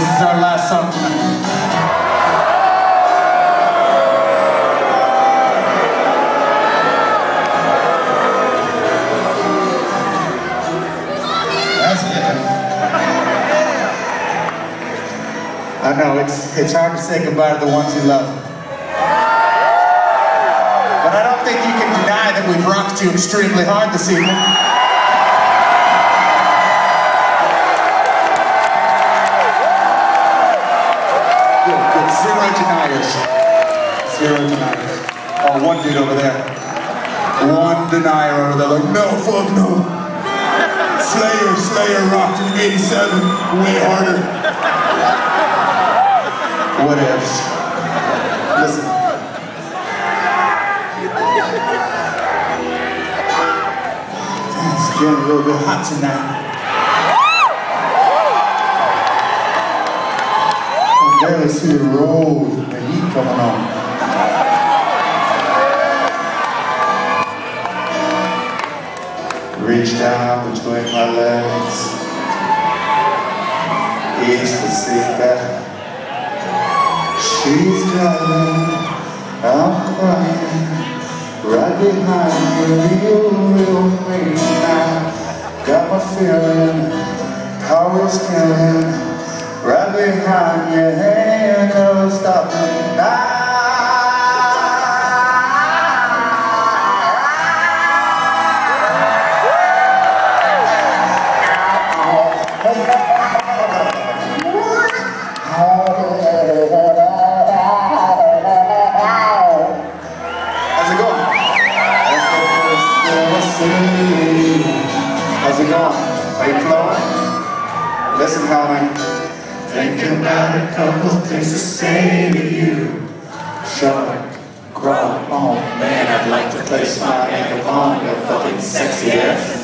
last song tonight. I know, it's, it's hard to say goodbye to the ones you love. But I don't think you can deny that we've rocked you extremely hard this evening. Zero deniers. Oh, one dude over there. One denier over there, like, no, fuck no. Slayer, Slayer rocked in 87, way harder. What ifs? Listen. It's getting a little bit hot tonight. Barely road coming on. Reach down between my legs. Ease the seat back. She's coming, I'm crying. Right behind you, will me now. Got my feeling, is killing. Right behind you, ain't Going? Are you flowing? Listen, homie. Thinking about a couple things to say to you. Short, grow, oh man, I'd like to place my hand upon your fucking sexy ass